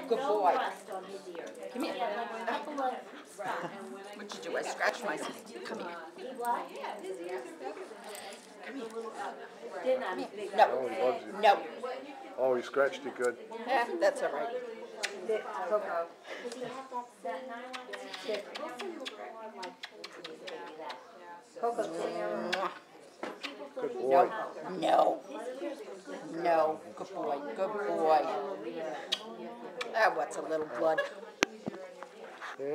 had Good no boy. rust on his ear. Come here. He had like a couple of spots. What'd you do? I scratched myself. Come here. He what? Didn't I? No. Oh, he. No. Oh, he scratched you good. Yeah, that's all right. Coco. Does he have that set nylon? Sit. We'll send him more like maybe that. Coco, sit down. Mwah. Good No, boy. no, no. Good boy, good boy. What's a little blood? Yeah.